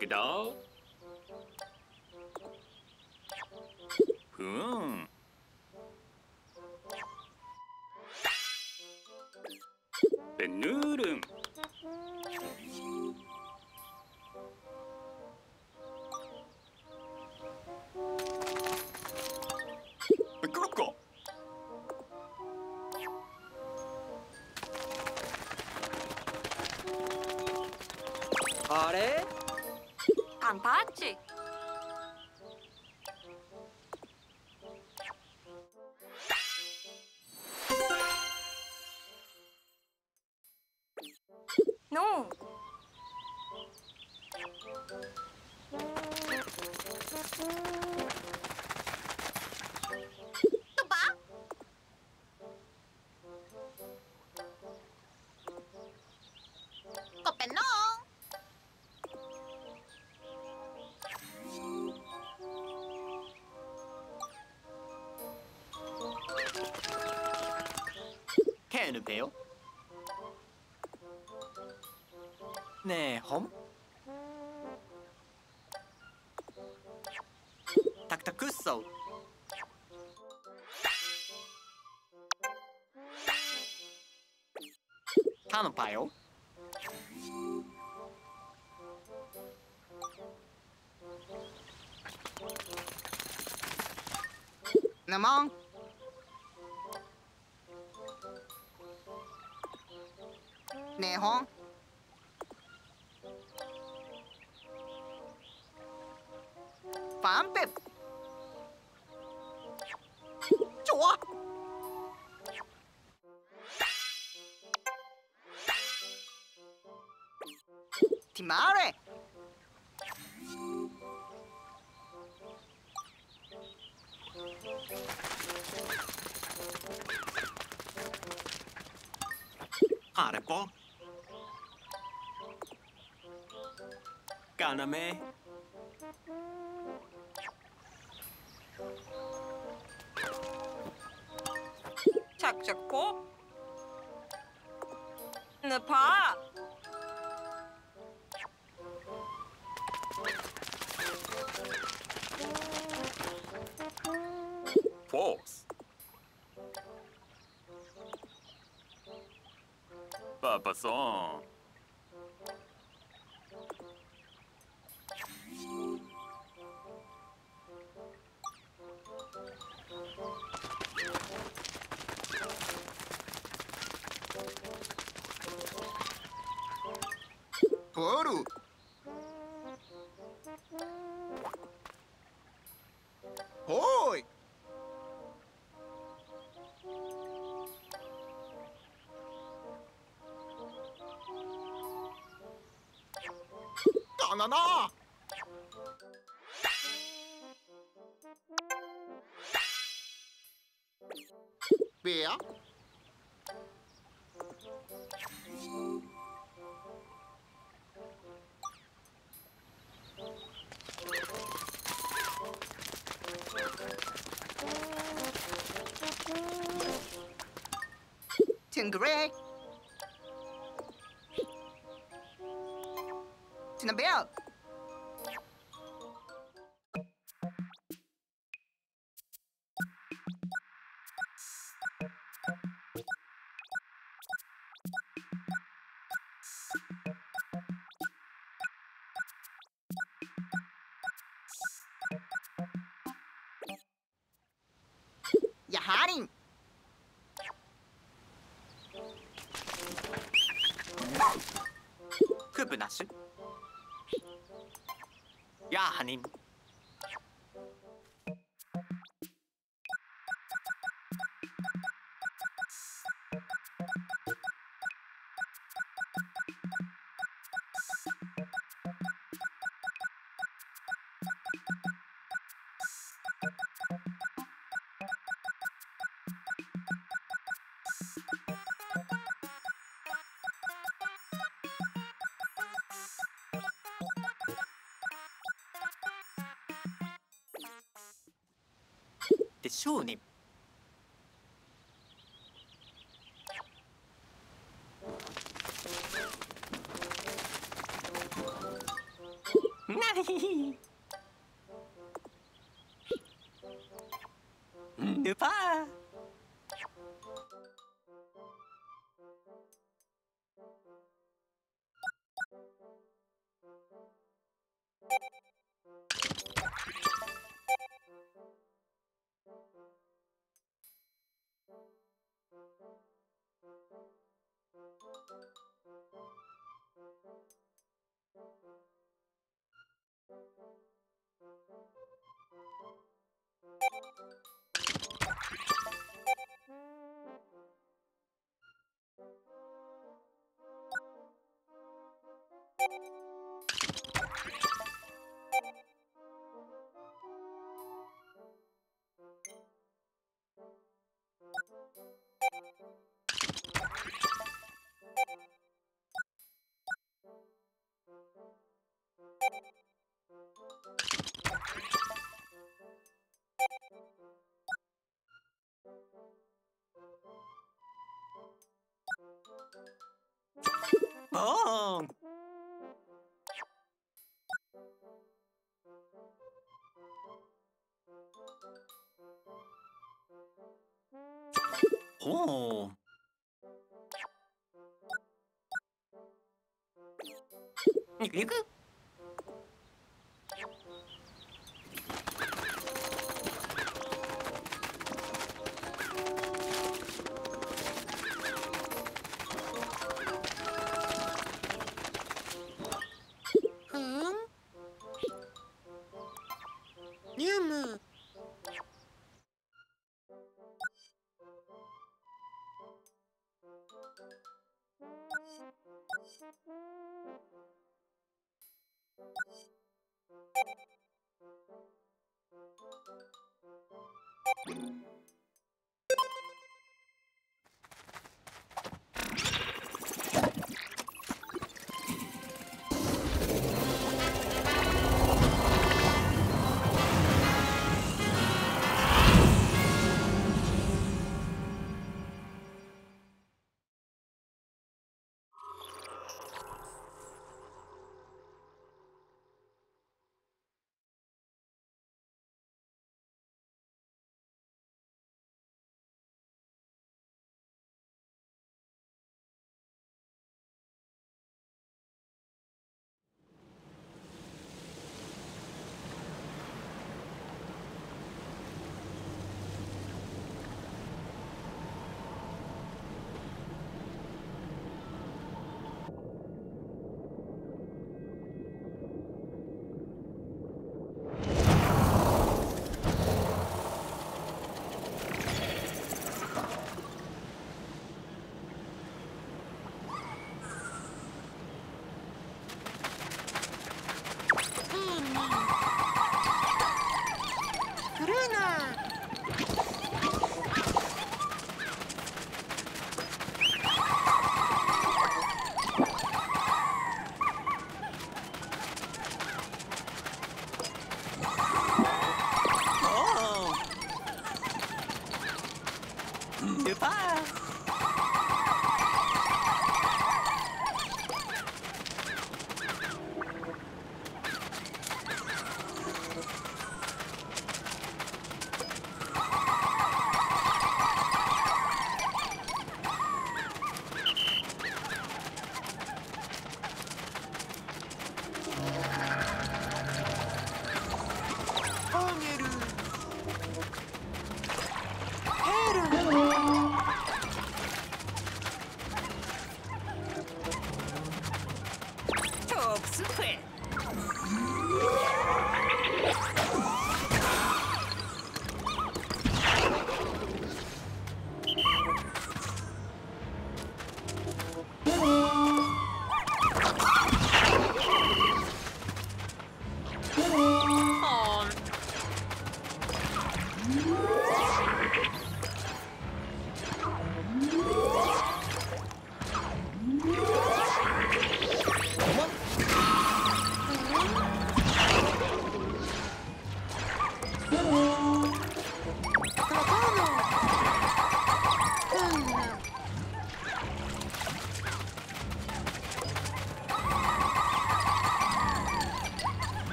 チェックドふん。ベヌールン。Kuko. あれ？ 안 봤지? るべよ。ねえ本タクタクッソ。タのパよ。ナモン ในห้อง ฟามเป็ดจัวทิมาเร่あれอ 빠빠송 보루. 호이. 바나 foro. Oi! Tanana! Bea? 그레. 지나벨. 야하린. 구분하 시? 야, 하 님. 商人なにヌパー you. ーンほむ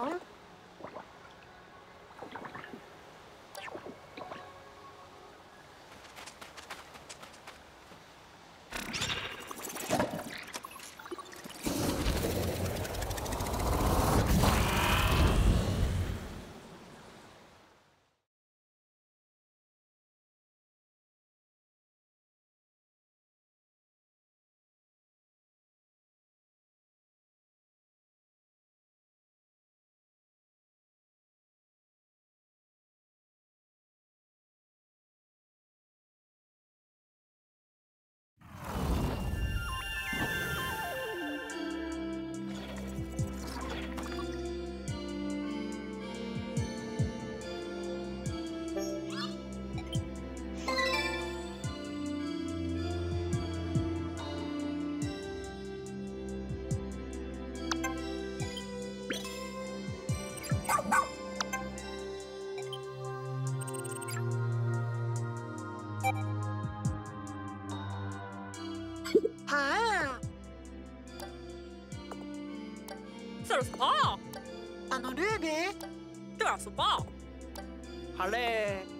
later. Ser spa. Ano Ruby? Du är så bra. Hallå!